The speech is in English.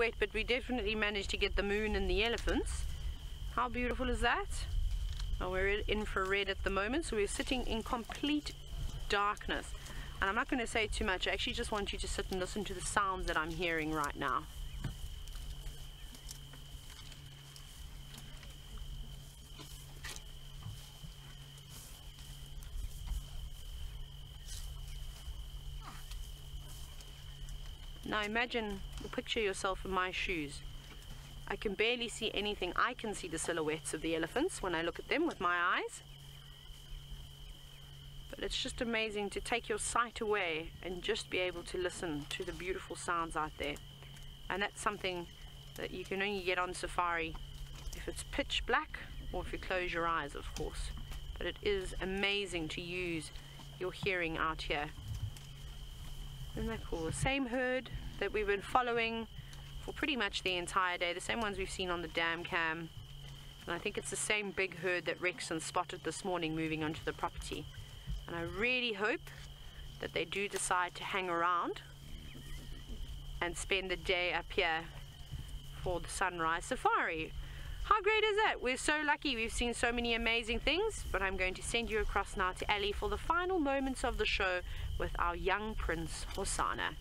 wet, but we definitely managed to get the moon and the elephants. How beautiful is that? Well, we're in infrared at the moment, so we're sitting in complete darkness. And I'm not going to say too much. I actually just want you to sit and listen to the sounds that I'm hearing right now. Now imagine, picture yourself in my shoes. I can barely see anything. I can see the silhouettes of the elephants when I look at them with my eyes. But it's just amazing to take your sight away and just be able to listen to the beautiful sounds out there. And that's something that you can only get on safari if it's pitch black or if you close your eyes, of course. But it is amazing to use your hearing out here. Isn't that cool? The same herd that we've been following for pretty much the entire day. The same ones we've seen on the dam cam. And I think it's the same big herd that Rexon spotted this morning moving onto the property. And I really hope that they do decide to hang around and spend the day up here for the sunrise safari. How great is that? We're so lucky. We've seen so many amazing things, but I'm going to send you across now to Ali for the final moments of the show with our young Prince Hosana.